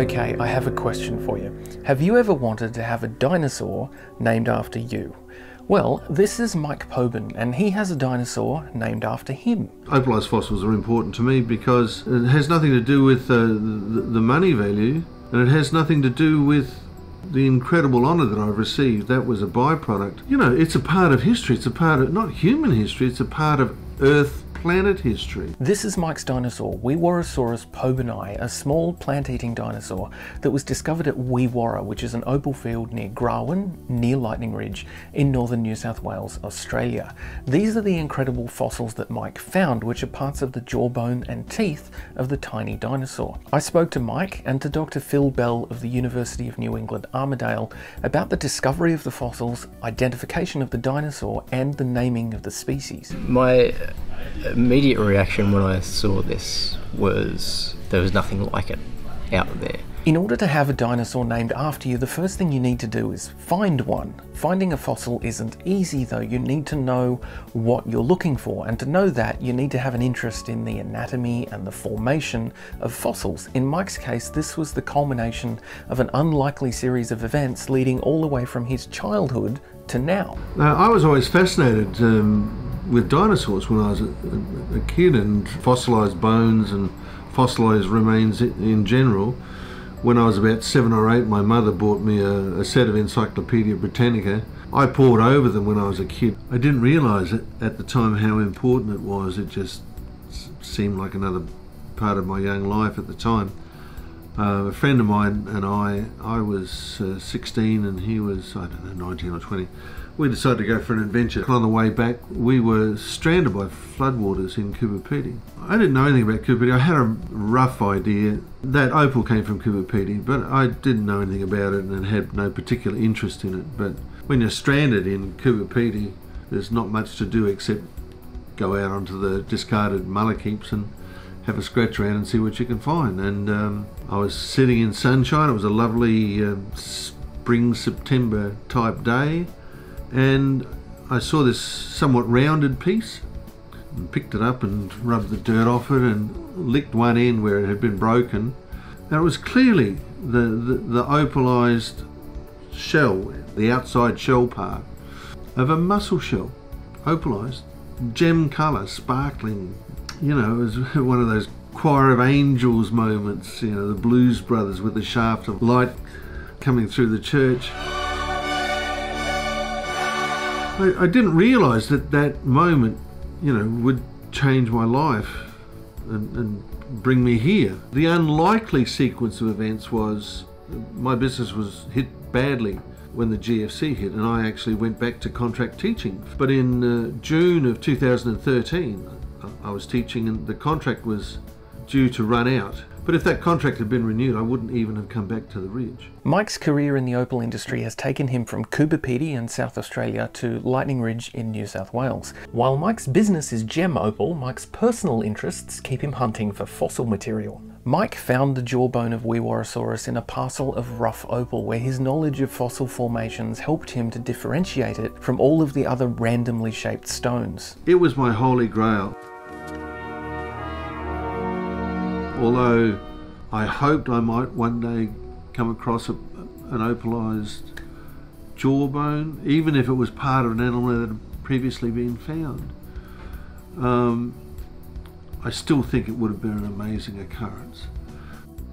Okay, I have a question for you. Have you ever wanted to have a dinosaur named after you? Well, this is Mike Poben, and he has a dinosaur named after him. Opalized fossils are important to me because it has nothing to do with uh, the, the money value, and it has nothing to do with the incredible honour that I've received. That was a byproduct. You know, it's a part of history. It's a part of not human history. It's a part of Earth planet history. This is Mike's dinosaur, Weewarrasaurus pobeni, a small plant-eating dinosaur that was discovered at Weewarra, which is an opal field near Grawin, near Lightning Ridge, in northern New South Wales, Australia. These are the incredible fossils that Mike found, which are parts of the jawbone and teeth of the tiny dinosaur. I spoke to Mike and to Dr. Phil Bell of the University of New England, Armidale, about the discovery of the fossils, identification of the dinosaur, and the naming of the species. My uh, immediate reaction when I saw this was there was nothing like it out there. In order to have a dinosaur named after you, the first thing you need to do is find one. Finding a fossil isn't easy though, you need to know what you're looking for, and to know that, you need to have an interest in the anatomy and the formation of fossils. In Mike's case, this was the culmination of an unlikely series of events leading all the way from his childhood to now. Now, I was always fascinated um, with dinosaurs when I was a, a kid and fossilized bones and fossilized remains in general. When I was about seven or eight, my mother bought me a, a set of Encyclopedia Britannica. I pored over them when I was a kid. I didn't realize it at the time how important it was. It just seemed like another part of my young life at the time. Uh, a friend of mine and I, I was uh, 16 and he was, I don't know, 19 or 20 we decided to go for an adventure. On the way back, we were stranded by floodwaters in Coober. I didn't know anything about Coober. I had a rough idea that opal came from Coober but I didn't know anything about it and had no particular interest in it. But when you're stranded in Coober there's not much to do except go out onto the discarded mullock heaps and have a scratch around and see what you can find. And um, I was sitting in sunshine. It was a lovely uh, spring September type day and I saw this somewhat rounded piece and picked it up and rubbed the dirt off it and licked one end where it had been broken. Now it was clearly the, the, the opalized shell, the outside shell part of a mussel shell, opalized, gem colour, sparkling. You know, it was one of those choir of angels moments, you know, the Blues Brothers with the shaft of light coming through the church. I, I didn't realise that that moment, you know, would change my life and, and bring me here. The unlikely sequence of events was my business was hit badly when the GFC hit, and I actually went back to contract teaching. But in uh, June of 2013, I was teaching, and the contract was due to run out. But if that contract had been renewed, I wouldn't even have come back to the ridge. Mike's career in the opal industry has taken him from Coober Pedy in South Australia to Lightning Ridge in New South Wales. While Mike's business is gem opal, Mike's personal interests keep him hunting for fossil material. Mike found the jawbone of Weewarrasaurus in a parcel of rough opal where his knowledge of fossil formations helped him to differentiate it from all of the other randomly shaped stones. It was my holy grail although I hoped I might one day come across a, an opalized jawbone, even if it was part of an animal that had previously been found. Um, I still think it would have been an amazing occurrence.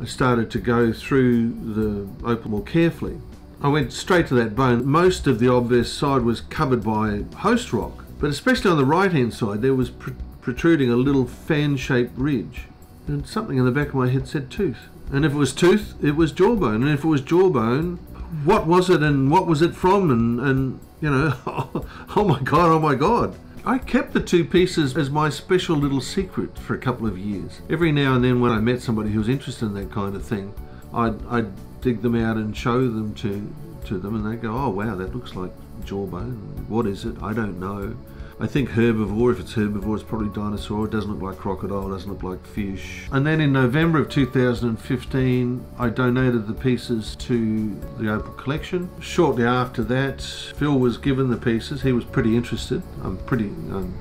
I started to go through the opal more carefully. I went straight to that bone. Most of the obverse side was covered by host rock, but especially on the right hand side there was pr protruding a little fan-shaped ridge and something in the back of my head said tooth. And if it was tooth, it was jawbone. And if it was jawbone, what was it and what was it from? And, and you know, oh my God, oh my God. I kept the two pieces as my special little secret for a couple of years. Every now and then when I met somebody who was interested in that kind of thing, I'd, I'd dig them out and show them to, to them and they'd go, oh wow, that looks like jawbone. What is it? I don't know. I think herbivore, if it's herbivore, it's probably dinosaur. It doesn't look like crocodile, it doesn't look like fish. And then in November of 2015, I donated the pieces to the Opal collection. Shortly after that, Phil was given the pieces. He was pretty interested. I'm pretty, I'm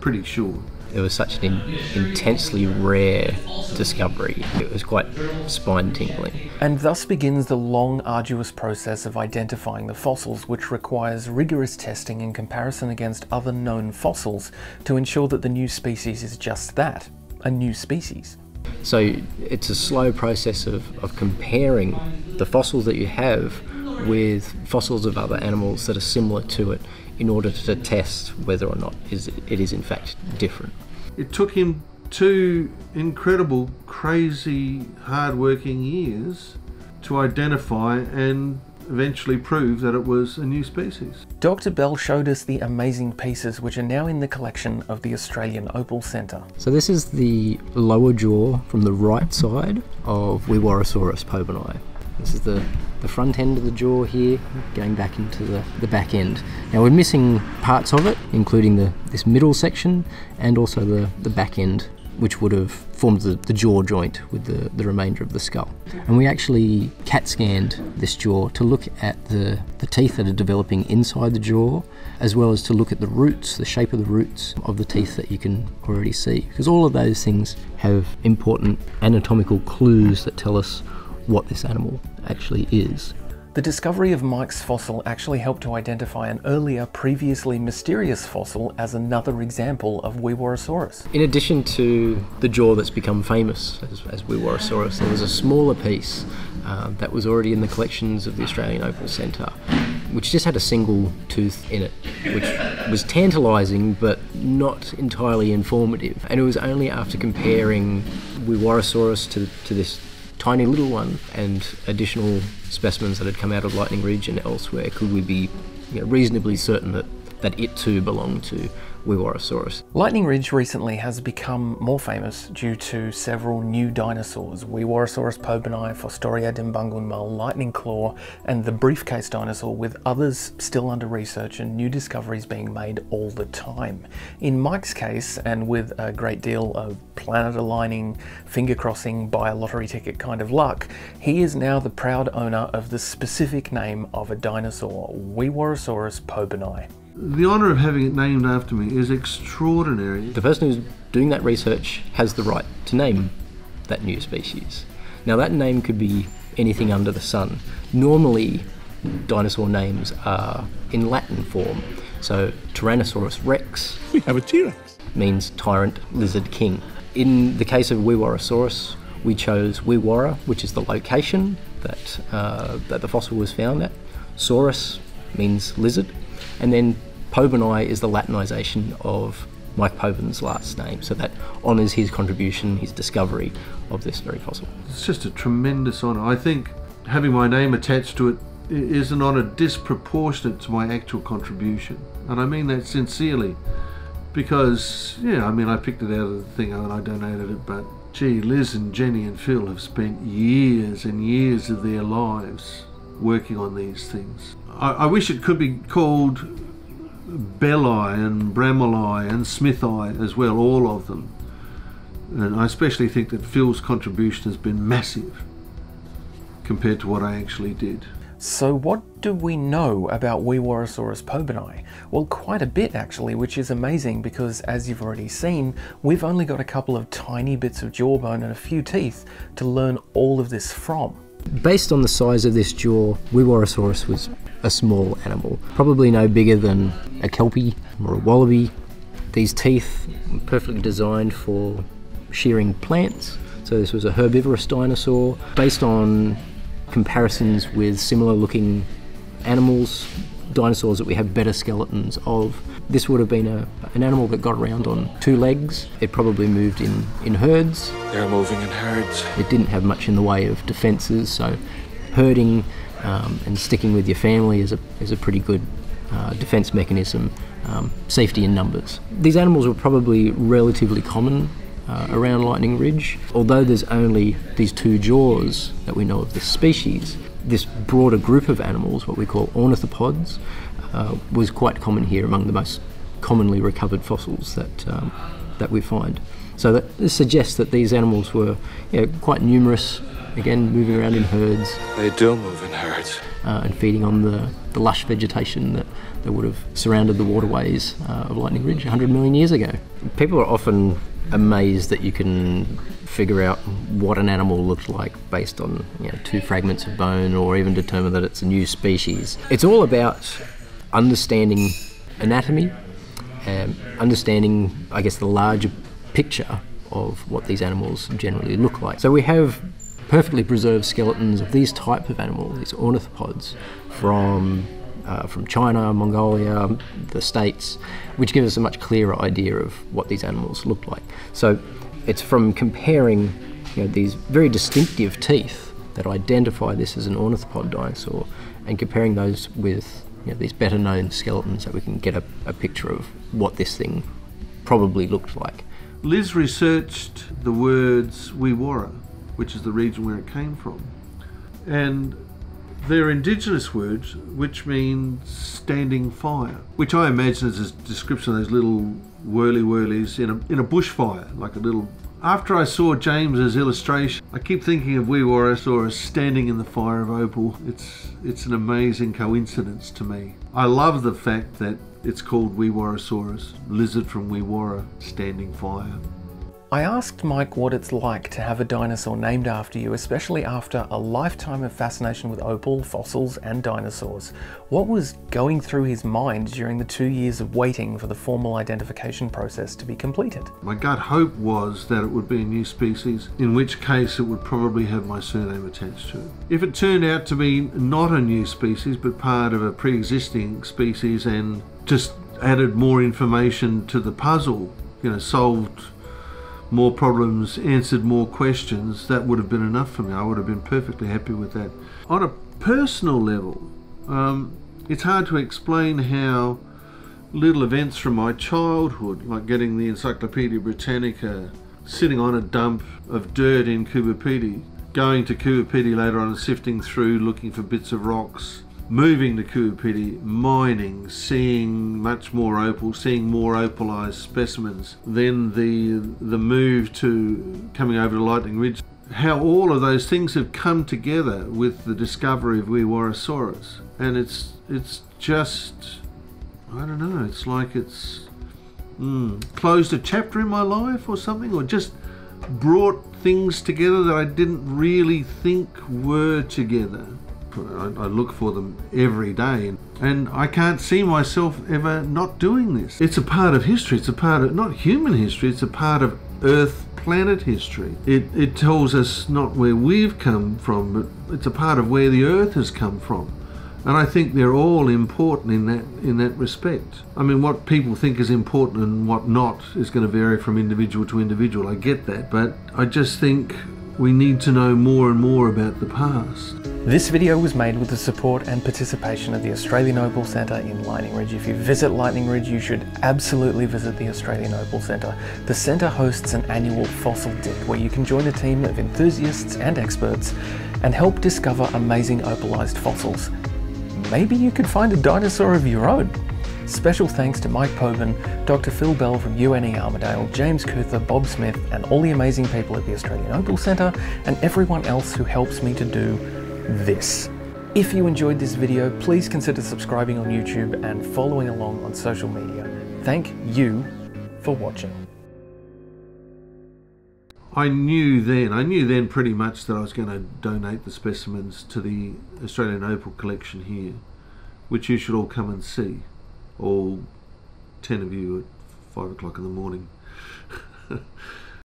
pretty sure. It was such an in, intensely rare discovery. It was quite spine tingling. And thus begins the long, arduous process of identifying the fossils, which requires rigorous testing in comparison against other known fossils to ensure that the new species is just that a new species. So it's a slow process of, of comparing the fossils that you have with fossils of other animals that are similar to it in order to test whether or not is it is in fact different. It took him two incredible, crazy, hard-working years to identify and eventually prove that it was a new species. Dr. Bell showed us the amazing pieces which are now in the collection of the Australian Opal Centre. So this is the lower jaw from the right side of Weewarrasaurus pobeni. This is the, the front end of the jaw here, going back into the, the back end. Now we're missing parts of it, including the this middle section and also the, the back end which would have formed the, the, jaw joint with the, the remainder of the skull. And we actually CAT scanned this jaw to look at the, the teeth that are developing inside the jaw, as well as to look at the roots, the shape of the roots of the teeth that you can already see. Because all of those things have important anatomical clues that tell us what this animal actually is. The discovery of Mike's fossil actually helped to identify an earlier, previously mysterious fossil as another example of Weewarrasaurus. In addition to the jaw that's become famous as, as Weewarrasaurus, there was a smaller piece uh, that was already in the collections of the Australian Opal Centre, which just had a single tooth in it, which was tantalising but not entirely informative. And it was only after comparing Weewarrasaurus to, to this tiny little one and additional specimens that had come out of Lightning Ridge and elsewhere, could we be you know, reasonably certain that, that it too belonged to Weewarrasaurus. Lightning Ridge recently has become more famous due to several new dinosaurs Weewarrasaurus pobeni, Fostoria dhimbangunmal, Lightning Claw, and the briefcase dinosaur, with others still under research and new discoveries being made all the time. In Mike's case, and with a great deal of planet aligning, finger crossing, buy a lottery ticket kind of luck, he is now the proud owner of the specific name of a dinosaur, Weewarrasaurus pobeni. The honour of having it named after me is extraordinary. The person who's doing that research has the right to name that new species. Now, that name could be anything under the sun. Normally, dinosaur names are in Latin form. So, Tyrannosaurus rex. We have a T Rex. Means tyrant lizard king. In the case of Weewarrasaurus, we chose Weewarra, which is the location that, uh, that the fossil was found at. Saurus means lizard, and then Pobeni is the Latinization of Mike Poben's last name, so that honours his contribution, his discovery of this very fossil. It's just a tremendous honour. I think having my name attached to it is an honour disproportionate to my actual contribution, and I mean that sincerely. Because, yeah, I mean, I picked it out of the thing and I donated it, but gee, Liz and Jenny and Phil have spent years and years of their lives working on these things. I, I wish it could be called Belli and Bramley and Smithi as well, all of them. And I especially think that Phil's contribution has been massive compared to what I actually did. So what do we know about Weewarrasaurus pobeni? Well, quite a bit actually, which is amazing because as you've already seen, we've only got a couple of tiny bits of jawbone and a few teeth to learn all of this from. Based on the size of this jaw, Weewarrasaurus was a small animal, probably no bigger than a kelpie or a wallaby. These teeth were perfectly designed for shearing plants, so this was a herbivorous dinosaur. Based on comparisons with similar looking animals, dinosaurs that we have better skeletons of. This would have been a, an animal that got around on two legs. It probably moved in, in herds. They're moving in herds. It didn't have much in the way of defences, so herding um, and sticking with your family is a, is a pretty good uh, defence mechanism, um, safety in numbers. These animals were probably relatively common uh, around Lightning Ridge. Although there's only these two jaws that we know of this species, this broader group of animals, what we call ornithopods, uh, was quite common here among the most commonly recovered fossils that, um, that we find. So that this suggests that these animals were you know, quite numerous, again moving around in herds They do move in herds. uh, and feeding on the, the lush vegetation that, that would have surrounded the waterways uh, of Lightning Ridge 100 million years ago. People are often amazed that you can figure out what an animal looked like based on you know, two fragments of bone or even determine that it's a new species. It's all about understanding anatomy, um, understanding, I guess, the larger picture of what these animals generally look like. So we have perfectly preserved skeletons of these type of animals, these ornithopods, from uh, from China, Mongolia, the States, which gives us a much clearer idea of what these animals look like. So it's from comparing you know, these very distinctive teeth that identify this as an ornithopod dinosaur and comparing those with you know, these better known skeletons that we can get a, a picture of what this thing probably looked like. Liz researched the words Weewarra, which is the region where it came from. And they're indigenous words which mean standing fire, which I imagine is a description of those little whirly whirlies in a, in a bushfire, like a little. After I saw James's illustration, I keep thinking of Weewarrasaurus standing in the fire of opal. It's it's an amazing coincidence to me. I love the fact that it's called Weewarrasaurus, lizard from Weewarra, standing fire. I asked Mike what it's like to have a dinosaur named after you, especially after a lifetime of fascination with opal, fossils, and dinosaurs. What was going through his mind during the two years of waiting for the formal identification process to be completed? My gut hope was that it would be a new species, in which case it would probably have my surname attached to it. If it turned out to be not a new species but part of a pre existing species and just added more information to the puzzle, you know, solved more problems, answered more questions, that would have been enough for me. I would have been perfectly happy with that. On a personal level, um, it's hard to explain how little events from my childhood, like getting the Encyclopedia Britannica, sitting on a dump of dirt in Coober Pedy, going to Coober Pedy later on and sifting through looking for bits of rocks, moving to Coober Pedy, mining, seeing much more opal, seeing more opalized specimens, then the the move to coming over to Lightning Ridge, how all of those things have come together with the discovery of Weewarrasaurus. And it's it's just I don't know, it's like it's mm, closed a chapter in my life or something, or just brought things together that I didn't really think were together. I, I look for them every day, and I can't see myself ever not doing this. It's a part of history. It's a part of not human history. It's a part of Earth planet history. It it tells us not where we've come from, but it's a part of where the Earth has come from. And I think they're all important in that in that respect. I mean, what people think is important and what not is going to vary from individual to individual. I get that, but I just think we need to know more and more about the past. This video was made with the support and participation of the Australian Opal Centre in Lightning Ridge. If you visit Lightning Ridge, you should absolutely visit the Australian Opal Centre. The centre hosts an annual fossil dig where you can join a team of enthusiasts and experts and help discover amazing opalized fossils. Maybe you could find a dinosaur of your own. Special thanks to Mike Poben, Dr. Phil Bell from UNE Armidale, James Kuether, Bob Smith, and all the amazing people at the Australian Opal Centre, and everyone else who helps me to do this. If you enjoyed this video, please consider subscribing on YouTube and following along on social media. Thank you for watching. I knew then, I knew then pretty much that I was going to donate the specimens to the Australian Opal collection here, which you should all come and see. All 10 of you at 5 o'clock in the morning.